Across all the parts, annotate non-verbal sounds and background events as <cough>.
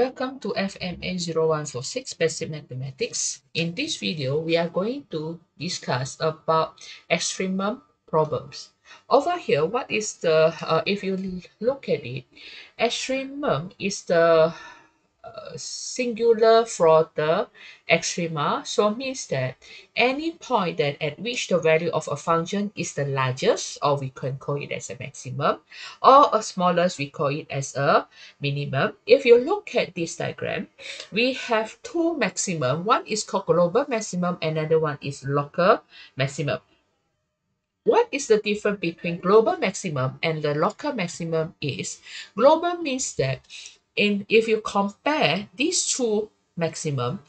Welcome to FMA 0146 Basic Mathematics. In this video, we are going to discuss about extremum problems. Over here, what is the, uh, if you look at it, extremum is the singular for the extrema. So means that any point that at which the value of a function is the largest or we can call it as a maximum or a smallest we call it as a minimum. If you look at this diagram we have two maximum. One is called global maximum another one is local maximum. What is the difference between global maximum and the local maximum is? Global means that in if you compare these two maximum,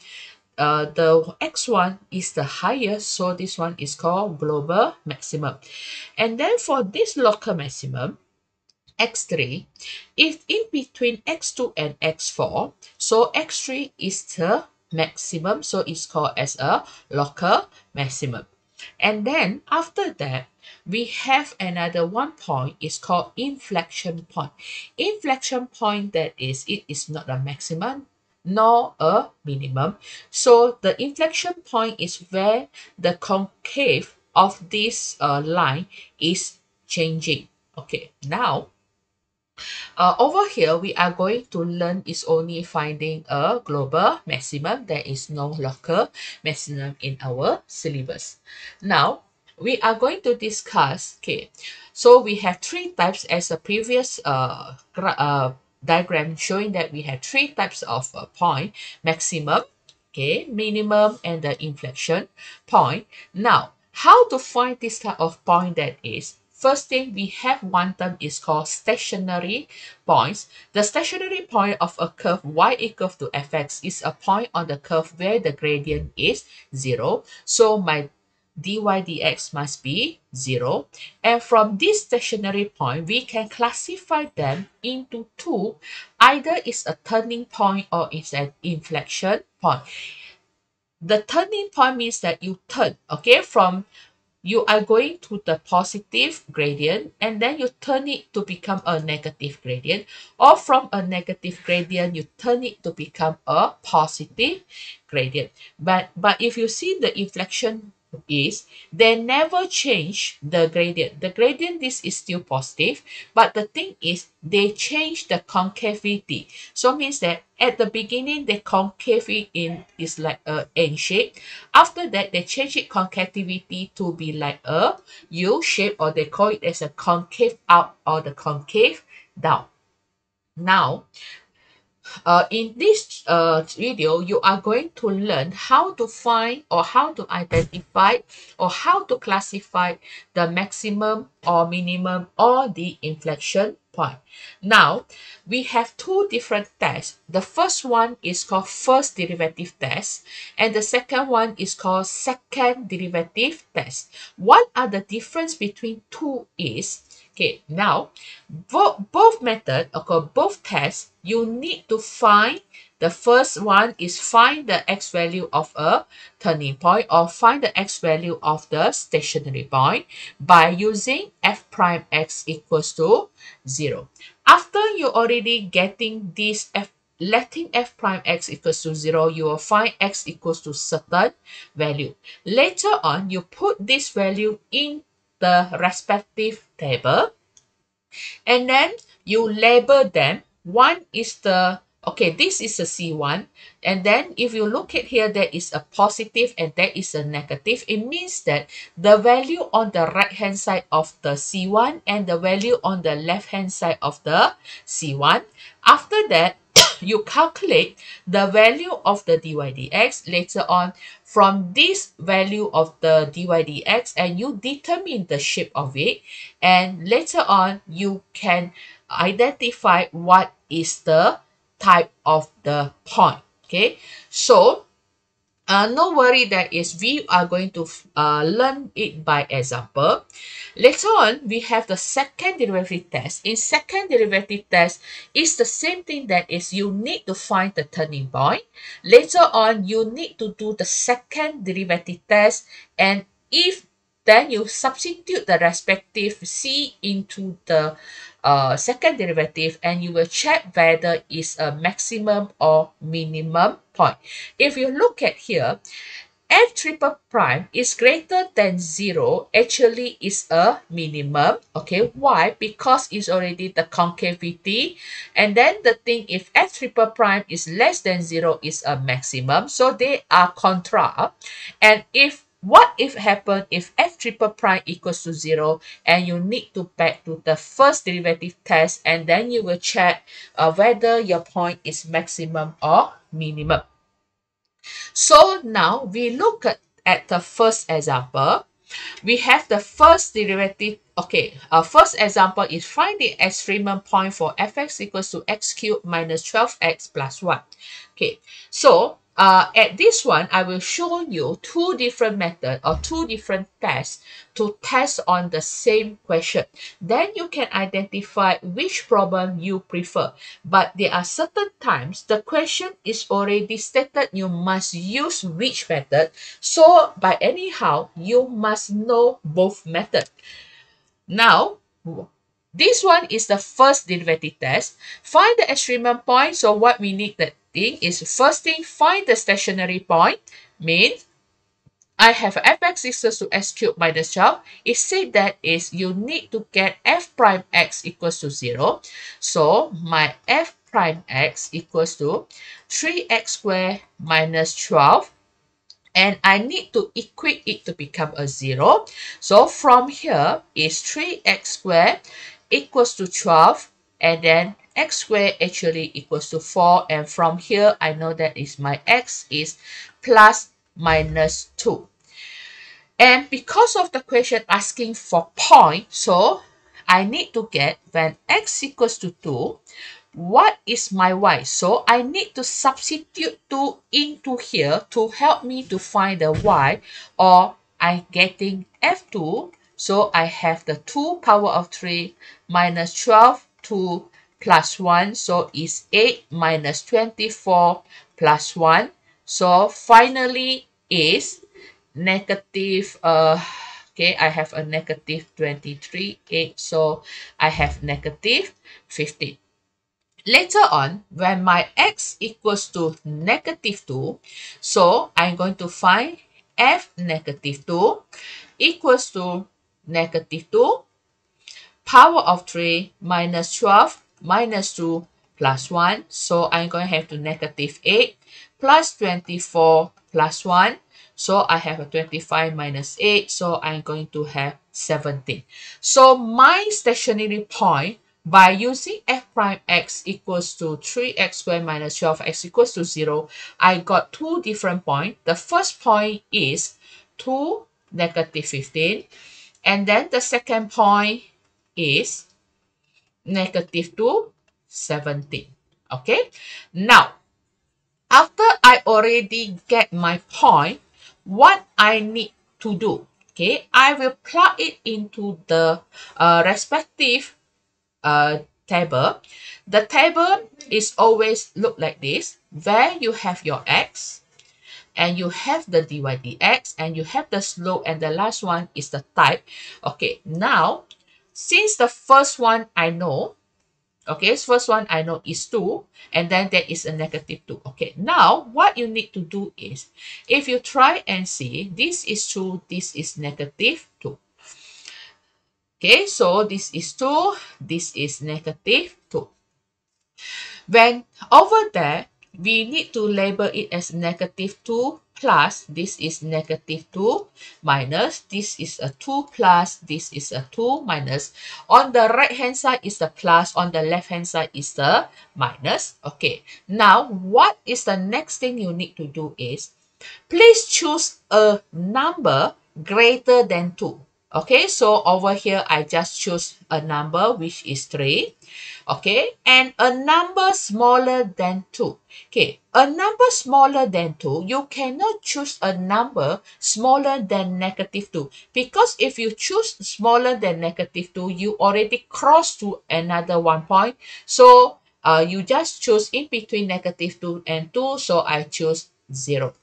uh, the x1 is the highest, so this one is called global maximum. And then for this local maximum, x3, if in between x2 and x4, so x3 is the maximum, so it's called as a local maximum. And then after that, we have another one point is called inflection point. Inflection point that is, it is not a maximum nor a minimum. So the inflection point is where the concave of this uh, line is changing. Okay, now uh, over here, we are going to learn is only finding a global maximum. There is no local maximum in our syllabus. Now, we are going to discuss, okay, so we have three types as a previous uh, uh, diagram showing that we have three types of uh, point, maximum, okay, minimum, and the inflection point. Now, how to find this type of point that is First thing, we have one term is called stationary points. The stationary point of a curve y equals to fx is a point on the curve where the gradient is 0. So my dy dx must be 0. And from this stationary point, we can classify them into two. Either it's a turning point or it's an inflection point. The turning point means that you turn, okay, from you are going to the positive gradient and then you turn it to become a negative gradient or from a negative gradient you turn it to become a positive gradient but but if you see the inflection is they never change the gradient. The gradient this is still positive, but the thing is they change the concavity. So means that at the beginning the concavity in is like a N shape. After that they change it concavity to be like a U shape or they call it as a concave up or the concave down. Now, uh, in this uh, video, you are going to learn how to find or how to identify or how to classify the maximum or minimum or the inflection point. Now, we have two different tests. The first one is called first derivative test and the second one is called second derivative test. What are the difference between two is Okay, now both both method or both tests, you need to find the first one is find the x value of a turning point or find the x value of the stationary point by using f prime x equals to 0. After you already getting this f letting f prime x equals to 0, you will find x equals to certain value. Later on, you put this value in the respective table. And then you label them. One is the okay this is a c1 and then if you look at here there is a positive and there is a negative. It means that the value on the right hand side of the c1 and the value on the left hand side of the c1 after that <coughs> you calculate the value of the dy dx later on from this value of the dy dx and you determine the shape of it. And later on you can identify what is the type of the point okay? So uh, no worry that is we are going to uh, learn it by example. Later on, we have the second derivative test. In second derivative test, it's the same thing that is you need to find the turning point. Later on, you need to do the second derivative test and if then you substitute the respective c into the uh, second derivative and you will check whether it's a maximum or minimum point. If you look at here, f triple prime is greater than 0 actually is a minimum. Okay, why? Because it's already the concavity. And then the thing if f triple prime is less than 0 is a maximum. So they are contra. And if what if happen if f triple prime equals to 0 and you need to back to the first derivative test and then you will check uh, whether your point is maximum or minimum. So now we look at, at the first example. We have the first derivative. Okay, our first example is find the extreme point for fx equals to x cubed minus 12x plus 1. Okay, so uh, at this one, I will show you two different methods or two different tests to test on the same question. Then you can identify which problem you prefer. But there are certain times the question is already stated you must use which method. So by anyhow, you must know both methods. Now, this one is the first derivative test. Find the extreme point. So what we need that thing is first thing find the stationary point. Means I have fx equals to x cubed minus 12. It said that is you need to get f prime x equals to 0. So my f prime x equals to 3x squared minus 12 and I need to equate it to become a 0. So from here is 3x squared equals to 12 and then x squared actually equals to 4 and from here I know that is my x is plus minus 2 and because of the question asking for point so I need to get when x equals to 2 what is my y? So I need to substitute 2 into here to help me to find the y or I'm getting f2 so I have the 2 power of 3 minus 12 2 plus 1. So is 8 minus 24 plus 1. So finally is negative, uh, okay, I have a negative 23, 8. So I have negative 15. Later on, when my x equals to negative 2, so I'm going to find f negative 2 equals to negative 2, power of 3 minus 12 minus 2 plus 1. So I'm going to have to negative 8 plus 24 plus 1. So I have a 25 minus 8. So I'm going to have 17. So my stationary point by using f prime x equals to 3x squared minus 12x equals to 0, I got two different points. The first point is 2 negative 15 and then the second point is negative 2, 17. Okay. Now, after I already get my point, what I need to do, okay, I will plug it into the uh, respective uh, table. The table is always look like this, where you have your x, and you have the dy dx and you have the slope and the last one is the type okay now since the first one i know okay first one i know is 2 and then there is a negative 2 okay now what you need to do is if you try and see this is 2 this is negative 2 okay so this is 2 this is negative 2 when over there we need to label it as negative 2 plus, this is negative 2 minus, this is a 2 plus, this is a 2 minus. On the right hand side is the plus, on the left hand side is the minus. Okay, now what is the next thing you need to do is, please choose a number greater than 2. Okay, so over here I just choose a number which is 3 okay and a number smaller than 2 okay a number smaller than 2 you cannot choose a number smaller than negative 2 because if you choose smaller than negative 2 you already cross to another one point. So uh, you just choose in between negative 2 and 2 so I choose 0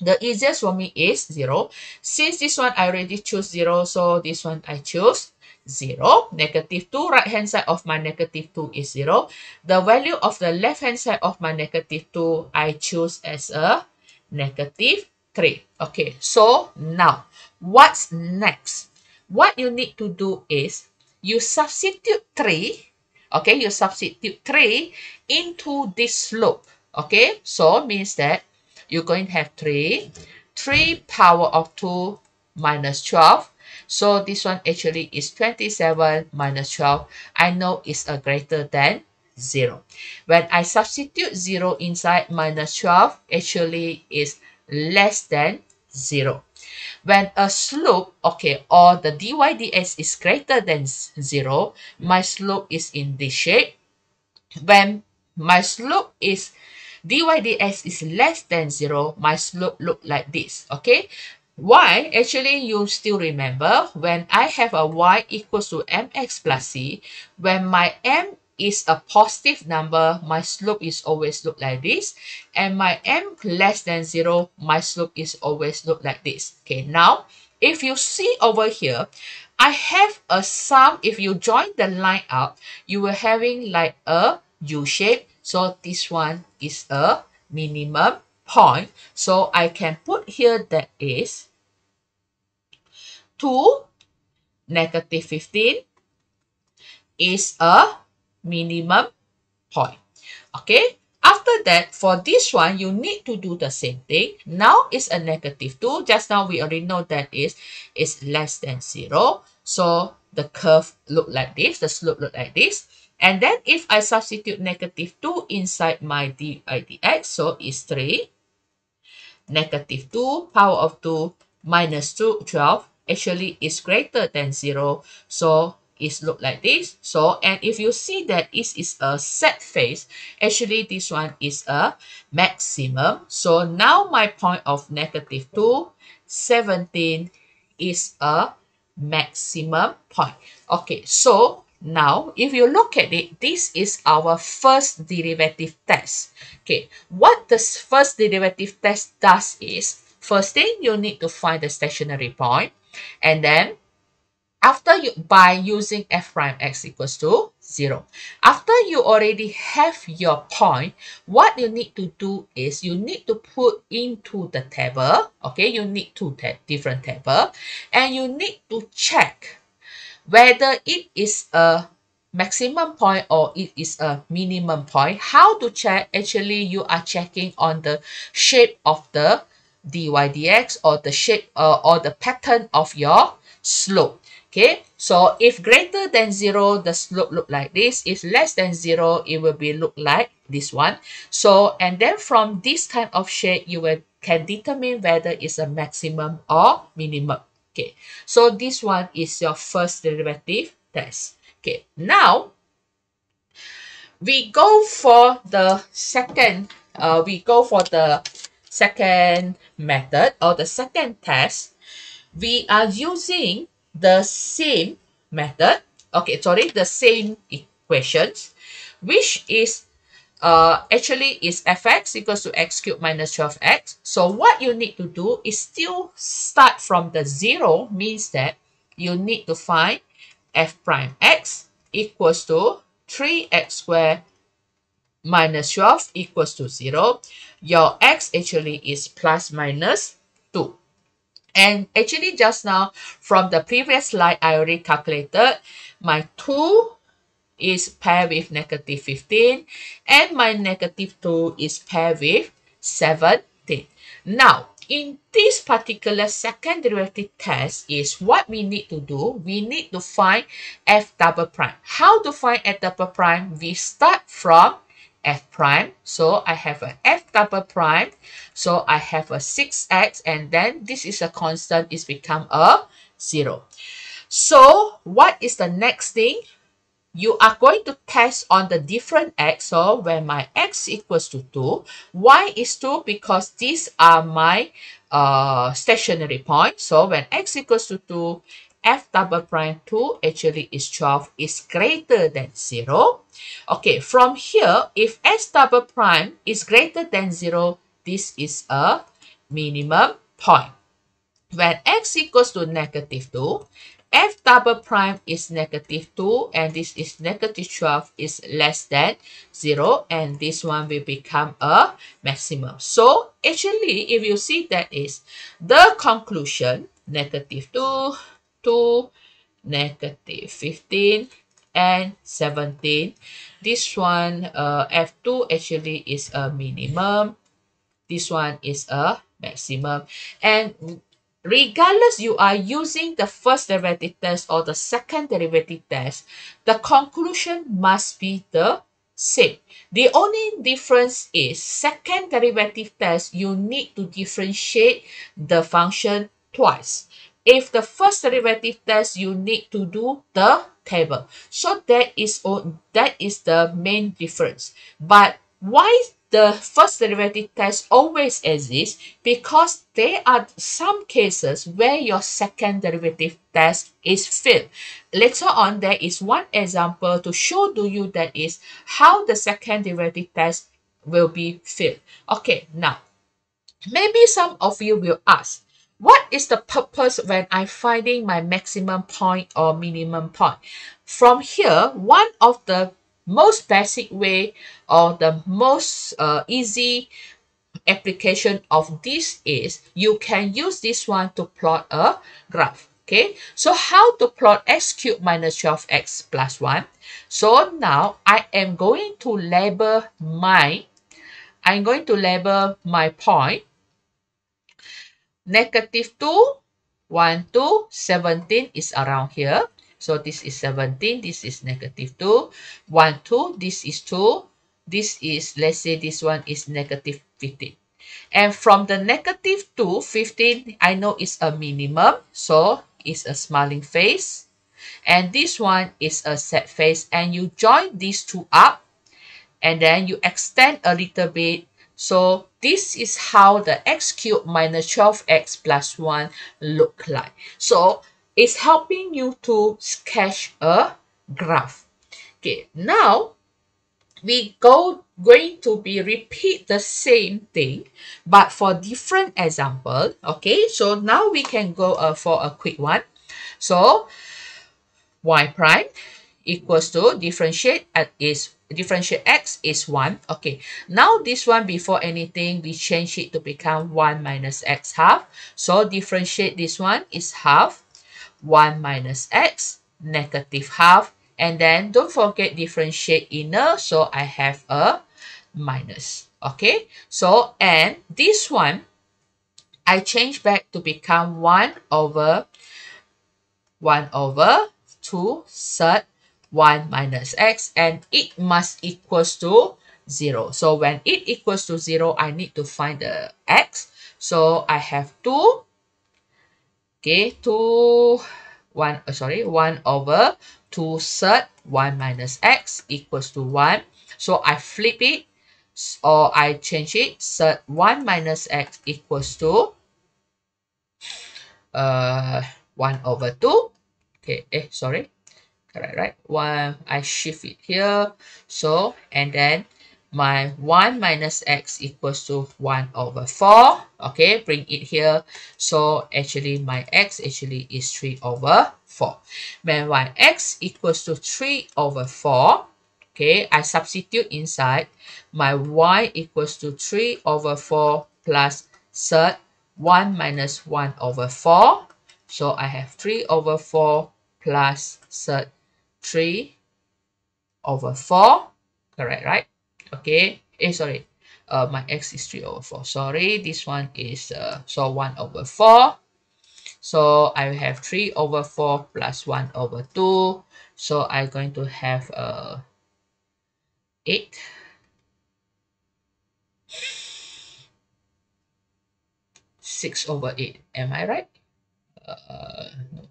the easiest for me is 0 since this one I already choose 0 so this one I choose 0. Negative 2, right hand side of my negative 2 is 0. The value of the left hand side of my negative 2, I choose as a negative 3. Okay, so now, what's next? What you need to do is, you substitute 3, okay, you substitute 3 into this slope. Okay, so means that you're going to have 3, 3 power of 2 minus 12. So this one actually is 27 minus 12. I know it's a greater than 0. When I substitute 0 inside minus 12, actually is less than 0. When a slope, okay, or the dy dx is greater than 0, my slope is in this shape. When my slope is dy dx is less than 0, my slope look like this, okay? Why? Actually, you still remember when I have a y equals to mx plus c, when my m is a positive number, my slope is always look like this. And my m less than 0, my slope is always look like this. Okay, now, if you see over here, I have a sum. If you join the line up, you were having like a U shape. So this one is a minimum point. So I can put here that is 2 negative 15 is a minimum point. Okay. After that, for this one, you need to do the same thing. Now it's a negative 2. Just now we already know that is, is less than 0. So the curve look like this. The slope look like this. And then if I substitute negative 2 inside my dx, so it's 3. Negative 2 power of 2 minus 2, 12 actually is greater than 0. So it look like this. So, and if you see that it is a set face, actually this one is a maximum. So now my point of negative 2, 17 is a maximum point. Okay, so now, if you look at it, this is our first derivative test. Okay, what the first derivative test does is, first thing, you need to find the stationary point. And then, after you, by using f prime x equals to 0. After you already have your point, what you need to do is you need to put into the table, okay, you need two different table, and you need to check whether it is a maximum point or it is a minimum point. How to check? Actually, you are checking on the shape of the dy dx or the shape uh, or the pattern of your slope. Okay, so if greater than 0, the slope look like this. If less than 0, it will be look like this one. So, and then from this kind of shape, you will can determine whether it's a maximum or minimum. Okay, so this one is your first derivative test. Okay, now we go for the second, uh, we go for the second method or the second test. We are using the same method, okay, sorry, the same equations, which is uh, actually is fx equals to x cubed minus 12x. So what you need to do is still start from the 0 means that you need to find f prime x equals to 3x squared minus 12 equals to 0. Your x actually is plus minus 2. And actually just now from the previous slide I already calculated my 2 is paired with negative 15 and my negative 2 is paired with 17. Now, in this particular second derivative test is what we need to do. We need to find f double prime. How to find f double prime? We start from f prime. So I have a f double prime. So I have a 6x and then this is a constant. It's become a 0. So what is the next thing? You are going to test on the different x. So when my x equals to 2, y is 2 because these are my uh, stationary points. So when x equals to 2, f double prime 2 actually is 12 is greater than 0. Okay, from here, if s double prime is greater than 0, this is a minimum point. When x equals to negative 2, f double prime is negative 2 and this is negative 12 is less than 0 and this one will become a maximum. So actually if you see that is the conclusion negative 2, 2, negative 15 and 17. This one uh, F2 actually is a minimum. This one is a maximum. And regardless you are using the first derivative test or the second derivative test, the conclusion must be the same. The only difference is second derivative test, you need to differentiate the function twice. If the first derivative test, you need to do the table. So that is, that is the main difference. But why the first derivative test always exists because there are some cases where your second derivative test is failed. Later on, there is one example to show to you that is how the second derivative test will be failed. Okay, now, maybe some of you will ask, what is the purpose when I'm finding my maximum point or minimum point? From here, one of the most basic way or the most uh, easy application of this is you can use this one to plot a graph. Okay, so how to plot x cubed minus 12x plus 1? So now I am going to label my, I'm going to label my point negative 2, 1, 2, 17 is around here. So this is 17, this is negative 2. 1, 2, this is 2. This is, let's say this one is negative 15. And from the negative 2, 15, I know it's a minimum. So it's a smiling face. And this one is a sad face. And you join these two up. And then you extend a little bit. So this is how the x cubed minus 12x plus 1 look like. So is helping you to sketch a graph. Okay, now we go going to be repeat the same thing but for different example okay? So now we can go uh, for a quick one. So y prime equals to differentiate at is differentiate x is 1 okay now this one before anything we change it to become 1 minus x half. So differentiate this one is half 1 minus x, negative half, and then don't forget differentiate inner, so I have a minus. Okay, so and this one, I change back to become 1 over 1 over 2 third 1 minus x and it must equals to 0. So when it equals to 0, I need to find the x. So I have 2 okay 2 1 uh, sorry 1 over 2 third 1 minus x equals to 1 so I flip it or I change it third 1 minus x equals to uh 1 over 2 okay eh sorry. Correct right? One I shift it here. So and then my 1 minus x equals to 1 over 4. Okay, bring it here. So actually my x actually is 3 over 4. When y x equals to 3 over 4, okay, I substitute inside my y equals to 3 over 4 plus third 1 minus 1 over 4. So I have 3 over 4 plus third 3 over 4. Correct, right? Okay? Eh sorry. Uh my x is 3 over 4 sorry this one is uh so 1 over 4 so I have 3 over 4 plus 1 over 2 so I'm going to have uh 8 6 over 8 am I right? Uh no.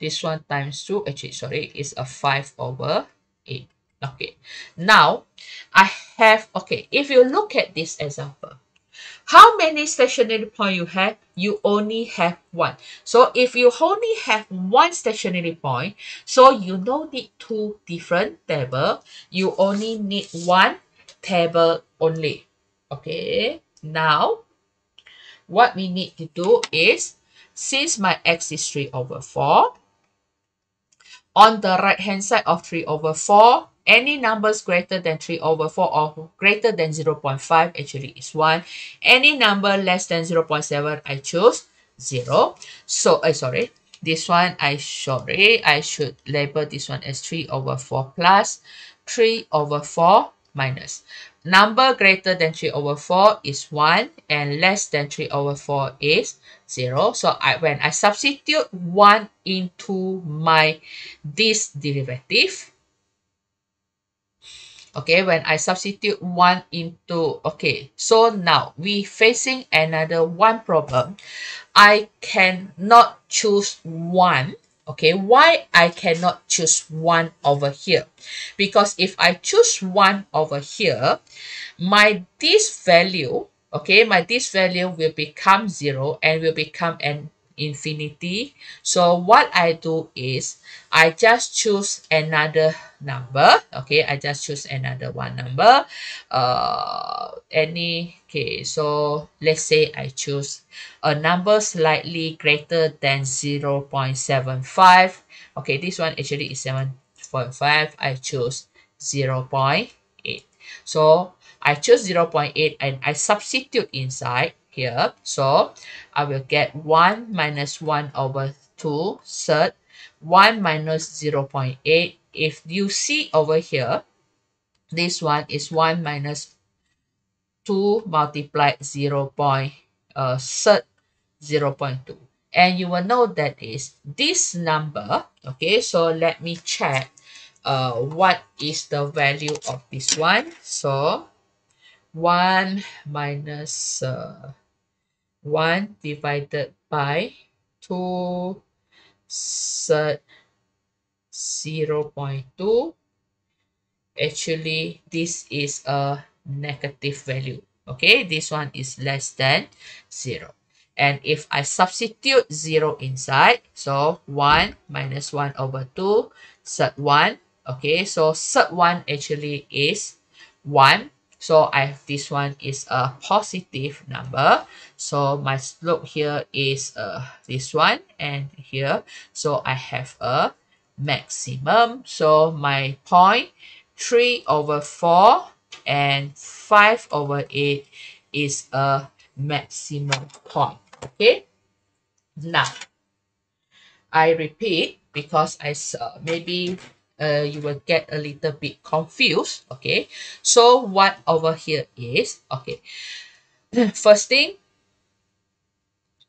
This one times 2 actually sorry is a 5 over 8 Okay, now I have, okay, if you look at this example, how many stationary point you have? You only have one. So if you only have one stationary point, so you don't need two different table. You only need one table only. Okay, now what we need to do is, since my x is 3 over 4, on the right hand side of 3 over 4 any numbers greater than 3 over 4 or greater than 0 0.5 actually is 1 any number less than 0 0.7 I choose 0 so I uh, sorry this one I sorry I should label this one as 3 over 4 plus 3 over 4 minus. Number greater than 3 over 4 is 1 and less than 3 over 4 is 0 so I when I substitute 1 into my this derivative okay when I substitute 1 into okay so now we facing another one problem. I cannot choose 1 okay? Why I cannot choose 1 over here? Because if I choose 1 over here my this value okay my this value will become 0 and will become an infinity. So what I do is I just choose another number. Okay I just choose another one number. Uh any okay so let's say I choose a number slightly greater than 0 0.75 okay this one actually is 7.5 I choose 0 0.8 so I choose 0 0.8 and I substitute inside here. So I will get 1 minus 1 over 2 third 1 minus 0 0.8. If you see over here, this one is 1 minus 2 multiplied 0 point, uh, third 0 0.2. And you will know that is this number. Okay, so let me check uh, what is the value of this one. So 1 minus uh, 1 divided by 2 third 0 0.2 actually this is a negative value. Okay this one is less than 0 and if I substitute 0 inside so 1 minus 1 over 2 third 1 okay so third 1 actually is 1 so I have this one is a positive number. So my slope here is uh, this one and here. So I have a maximum. So my point 3 over 4 and 5 over 8 is a maximum point. Okay. Now, I repeat because I uh, maybe uh, you will get a little bit confused okay so what over here is okay <clears throat> first thing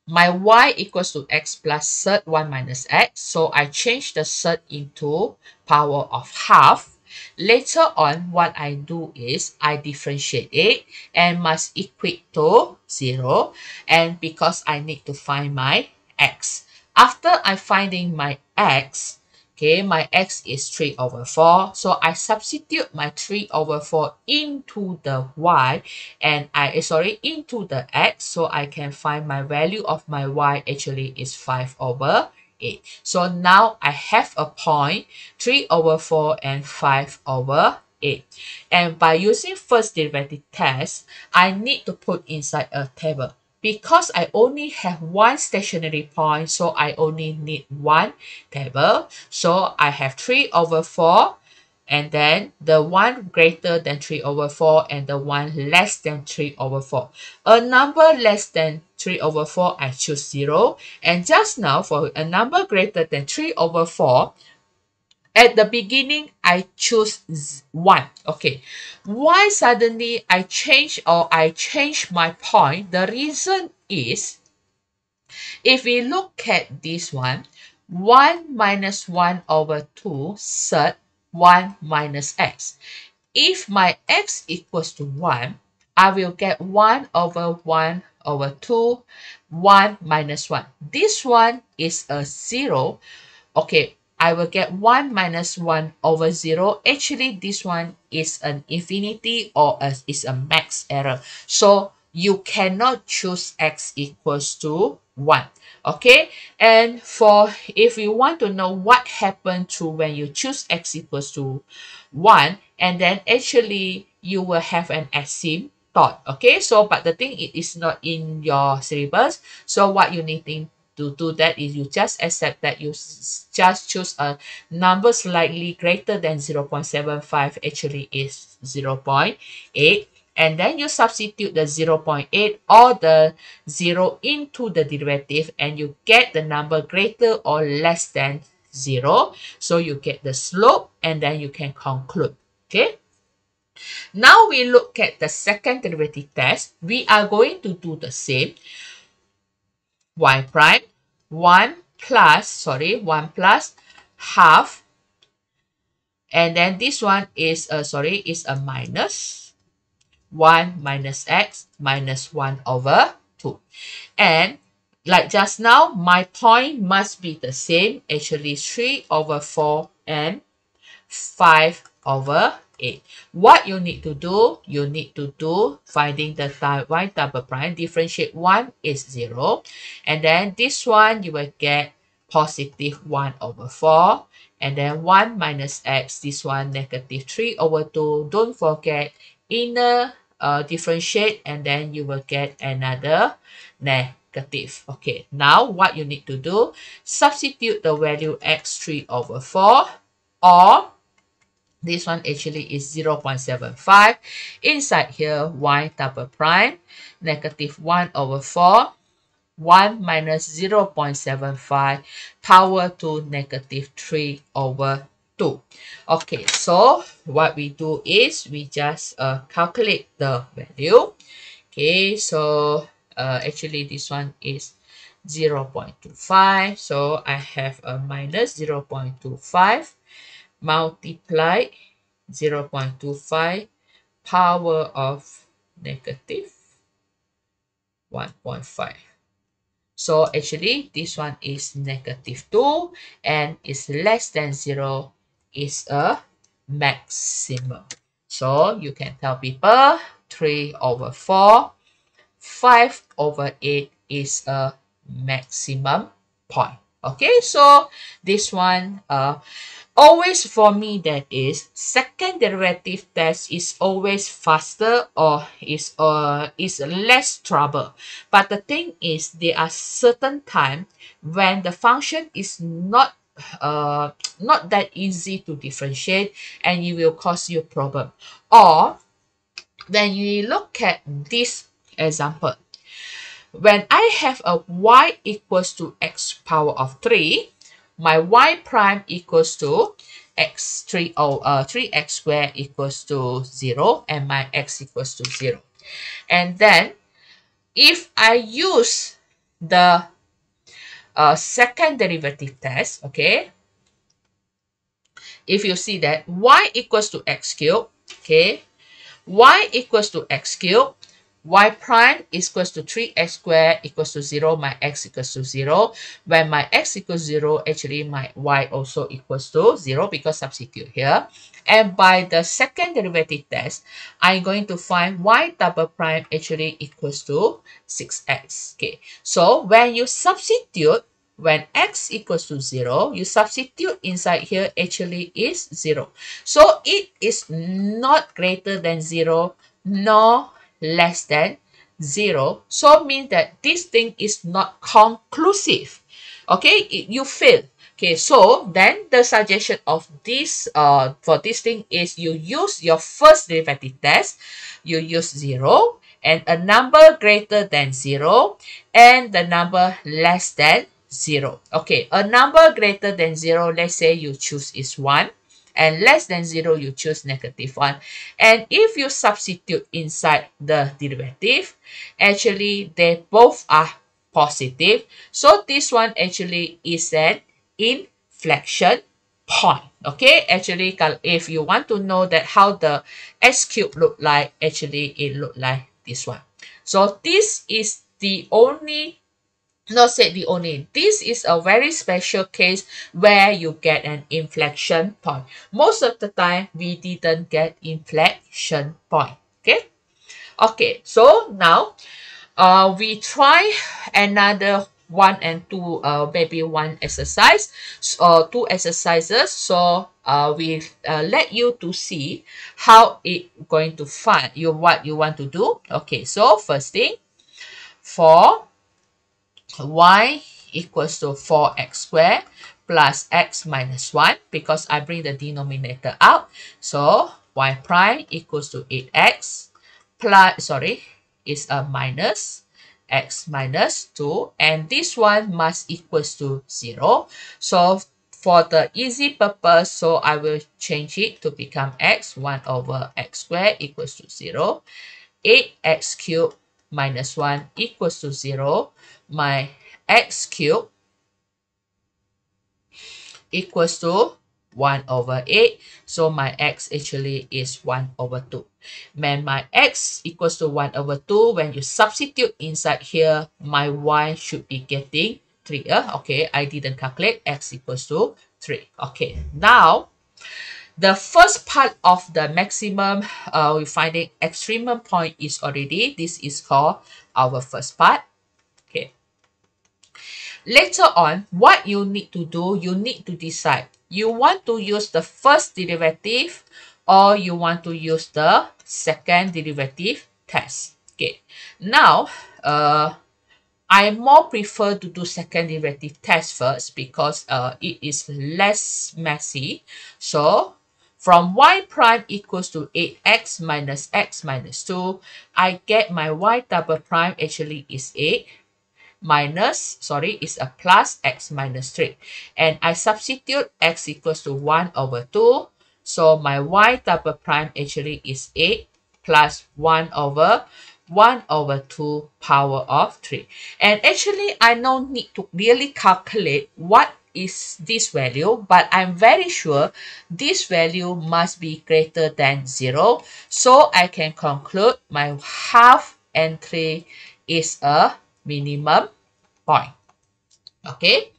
my y equals to x plus third 1 minus x so I change the third into power of half Later on, what I do is I differentiate it and must equate to 0. And because I need to find my x. After I finding my x, Okay, my x is 3 over 4. So I substitute my 3 over 4 into the y and I, eh, sorry, into the x. So I can find my value of my y actually is 5 over 8. So now I have a point 3 over 4 and 5 over 8. And by using first derivative test, I need to put inside a table because I only have one stationary point, so I only need one table. So I have 3 over 4 and then the one greater than 3 over 4 and the one less than 3 over 4. A number less than 3 over 4, I choose 0. And just now, for a number greater than 3 over 4, at the beginning, I choose 1. Okay. Why suddenly I change or I change my point? The reason is, if we look at this one, 1 minus 1 over 2 third 1 minus x. If my x equals to 1, I will get 1 over 1 over 2, 1 minus 1. This one is a 0. Okay, I will get 1 minus 1 over 0. Actually, this one is an infinity or a, is a max error. So, you cannot choose x equals to 1. Okay, and for if you want to know what happened to when you choose x equals to 1, and then actually you will have an asymptote. Okay, so but the thing it is not in your syllabus. So what you need to do that is you just accept that you just choose a number slightly greater than 0.75 actually is 0.8 and then you substitute the 0.8 or the 0 into the derivative and you get the number greater or less than 0 so you get the slope and then you can conclude okay? Now we look at the second derivative test. We are going to do the same y prime 1 plus sorry 1 plus half and then this one is a sorry is a minus 1 minus x minus 1 over 2. And like just now, my point must be the same. Actually, 3 over 4 and 5 over 8. What you need to do, you need to do finding the y double prime. Differentiate 1 is 0. And then this one, you will get positive 1 over 4. And then 1 minus x, this one negative 3 over 2. Don't forget, inner uh, differentiate and then you will get another negative. Okay, now what you need to do, substitute the value x3 over 4 or this one actually is 0 0.75. Inside here, y double prime, negative 1 over 4, 1 minus 0 0.75 power to negative 3 over 2. Okay, so what we do is we just uh, calculate the value. Okay, so uh, actually this one is 0 0.25. So I have a minus 0 0.25 multiply 0 0.25 power of negative 1.5. So actually this one is negative 2 and is less than 0 is a maximum. So you can tell people 3 over 4, 5 over 8 is a maximum point. Okay, so this one, uh, always for me that is second derivative test is always faster or is uh is less trouble but the thing is there are certain time when the function is not uh, not that easy to differentiate and it will cause you problem. Or when you look at this example, when I have a y equals to x power of 3, my y prime equals to x3 or uh, 3x squared equals to 0 and my x equals to 0. And then if I use the uh, second derivative test, okay, if you see that y equals to x cubed, okay, y equals to x cubed, y prime is equals to 3x squared equals to 0, my x equals to 0. When my x equals 0, actually my y also equals to 0 because substitute here. And by the second derivative test, I'm going to find y double prime actually equals to 6x. Okay, so when you substitute when x equals to 0, you substitute inside here actually is 0. So it is not greater than 0 nor less than 0. So means that this thing is not conclusive. Okay, it, you fail. Okay, so then the suggestion of this uh for this thing is you use your first derivative test, you use 0 and a number greater than 0 and the number less than 0. Okay, a number greater than 0, let's say you choose is 1 and less than 0, you choose negative 1. And if you substitute inside the derivative, actually they both are positive. So this one actually is an inflection point. Okay, actually if you want to know that how the x cube look like, actually it look like this one. So this is the only not said the only. This is a very special case where you get an inflection point. Most of the time, we didn't get inflection point. Okay? Okay, so now uh, we try another one and two, uh, maybe one exercise, or two exercises. So uh, we uh, let you to see how it going to find you what you want to do. Okay, so first thing, for y equals to 4x squared plus x minus 1 because I bring the denominator out. So y prime equals to 8x plus, sorry, is a minus x minus 2 and this one must equals to 0. So for the easy purpose, so I will change it to become x 1 over x squared equals to 0. 8x cubed minus 1 equals to 0. My x cubed equals to 1 over 8. So my x actually is 1 over 2. When my x equals to 1 over 2, when you substitute inside here, my y should be getting 3. Uh, okay, I didn't calculate x equals to 3. Okay, now the first part of the maximum uh, we finding extremum point is already, this is called our first part. Later on, what you need to do, you need to decide you want to use the first derivative or you want to use the second derivative test. Okay, now uh, I more prefer to do second derivative test first because uh, it is less messy. So from y prime equals to 8x minus x minus 2, I get my y double prime actually is 8 minus, sorry, is a plus x minus 3. And I substitute x equals to 1 over 2. So my y double prime actually is 8 plus 1 over 1 over 2 power of 3. And actually, I don't need to really calculate what is this value, but I'm very sure this value must be greater than 0. So I can conclude my half entry is a minimum point. Okay,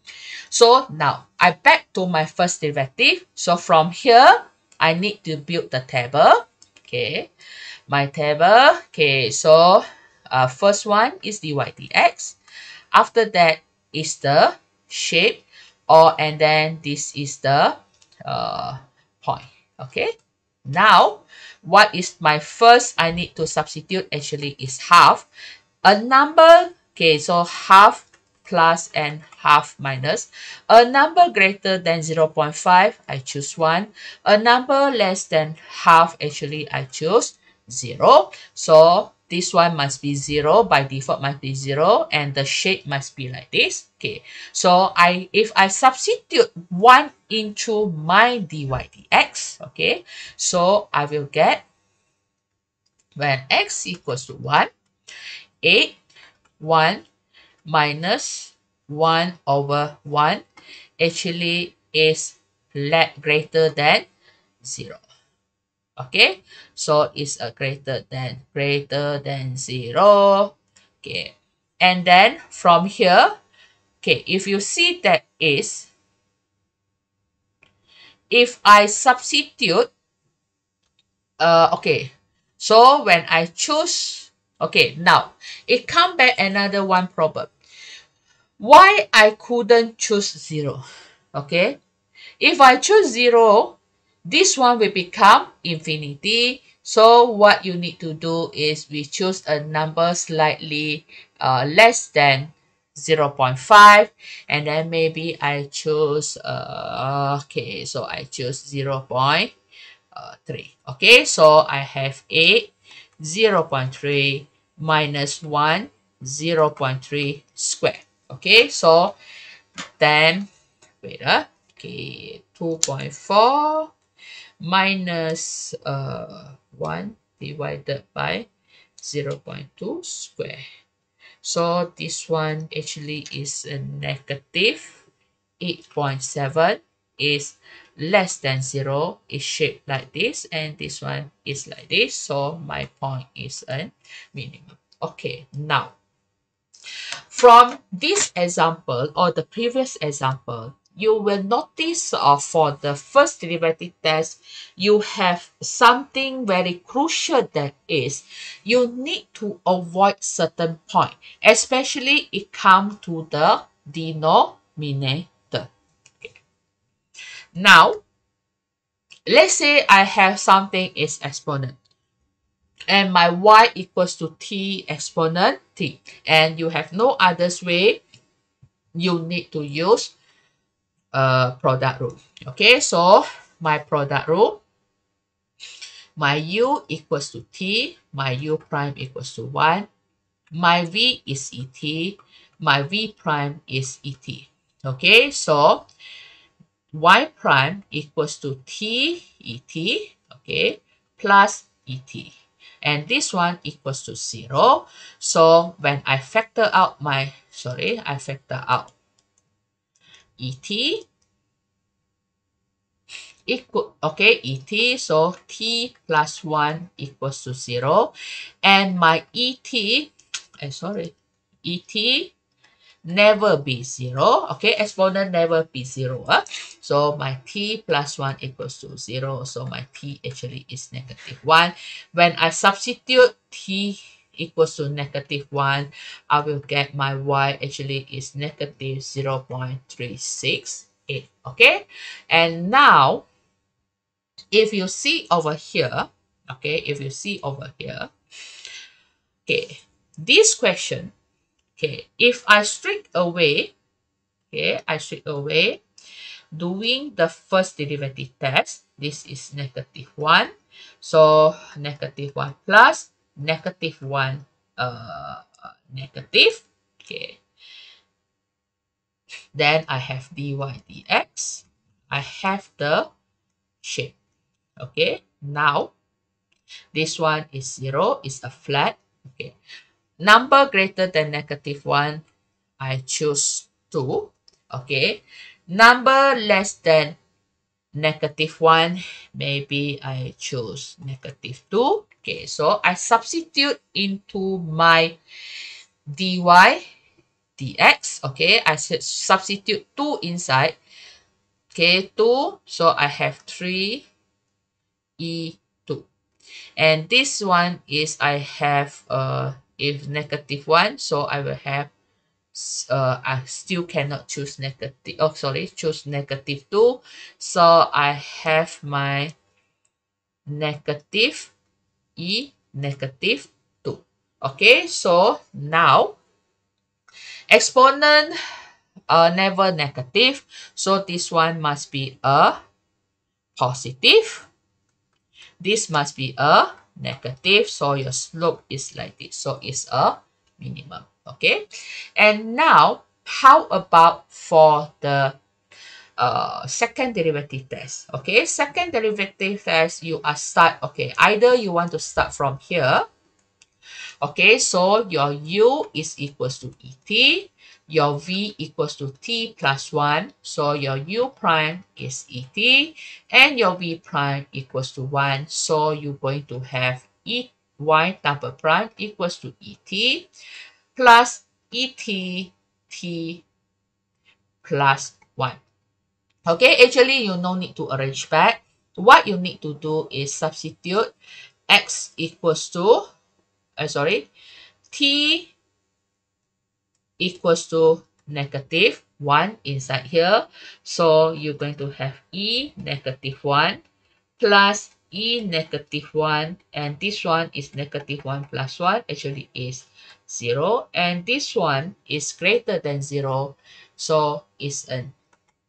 so now I back to my first derivative. So from here, I need to build the table. Okay, my table. Okay, so uh, first one is dy dx. After that is the shape or and then this is the uh, point. Okay, now what is my first I need to substitute actually is half. A number, okay, so half plus and half minus. A number greater than 0 0.5, I choose 1. A number less than half, actually, I choose 0. So, this one must be 0. By default, must be 0. And the shape must be like this. Okay. So, I if I substitute 1 into my dy dx, okay, so I will get when x equals to 1, 8, 1, minus 1 over 1 actually is greater than 0. Okay, so it's a greater than greater than 0. Okay, and then from here, okay, if you see that is, if I substitute, uh, okay, so when I choose, okay, now it come back another one problem why I couldn't choose 0. Okay. If I choose 0, this one will become infinity. So what you need to do is we choose a number slightly uh, less than 0 0.5 and then maybe I choose uh, okay so I choose 0 0.3 okay so I have 8 0 0.3 minus 1 0 0.3 square Okay, so then wait uh, okay 2.4 minus uh 1 divided by 0 0.2 square. So this one actually is a negative 8.7 is less than 0 is shaped like this and this one is like this so my point is a minimum okay now from this example or the previous example, you will notice uh, for the first derivative test, you have something very crucial that is you need to avoid certain point, especially it come to the denominator. Now, let's say I have something is exponent and my y equals to t exponent t and you have no others way you need to use a product rule. Okay, so my product rule, my u equals to t, my u prime equals to 1, my v is et, my v prime is et. Okay, so y prime equals to t et, okay, plus et. And this one equals to 0. So when I factor out my, sorry, I factor out et equal, okay, et, so t plus 1 equals to 0. And my et, eh, sorry, et never be 0. Okay, exponent never be 0. Uh. So my t plus 1 equals to 0. So my t actually is negative 1. When I substitute t equals to negative 1, I will get my y actually is negative 0 0.368. Okay, and now if you see over here, okay, if you see over here, okay, this question, okay, if I strip away, okay, I strip away doing the first derivative test, this is negative 1. So negative 1 plus negative 1 uh, negative. Okay. Then I have dy dx. I have the shape. Okay. Now, this one is 0, is a flat. Okay. Number greater than negative 1, I choose 2. Okay. Number less than negative 1, maybe I choose negative 2. Okay, so I substitute into my dy dx. Okay, I substitute 2 inside. Okay, 2. So I have 3 e2. And this one is I have uh, if negative 1. So I will have uh, I still cannot choose negative, oh sorry, choose negative 2. So I have my negative E negative 2. Okay, so now exponent uh, never negative. So this one must be a positive. This must be a negative. So your slope is like this. So it's a minimum. Okay. And now, how about for the uh, second derivative test. Okay, second derivative test, you are start, okay, either you want to start from here. Okay, so your u is equals to et, your v equals to t plus 1. So your u prime is et, and your v prime equals to 1. So you're going to have e y double prime equals to et plus et t plus 1. Okay, actually you no need to arrange back. What you need to do is substitute x equals to, uh, sorry, t equals to negative 1 inside here. So you're going to have e negative 1 plus e negative 1 and this one is negative 1 plus 1 actually is 0 and this one is greater than 0 so it's a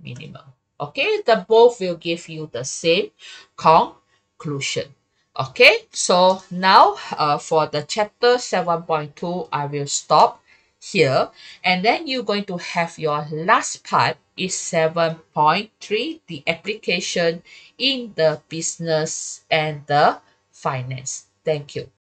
minimum. Okay, the both will give you the same conclusion. Okay, so now uh, for the chapter 7.2, I will stop here. And then you're going to have your last part is 7.3, the application in the business and the finance. Thank you.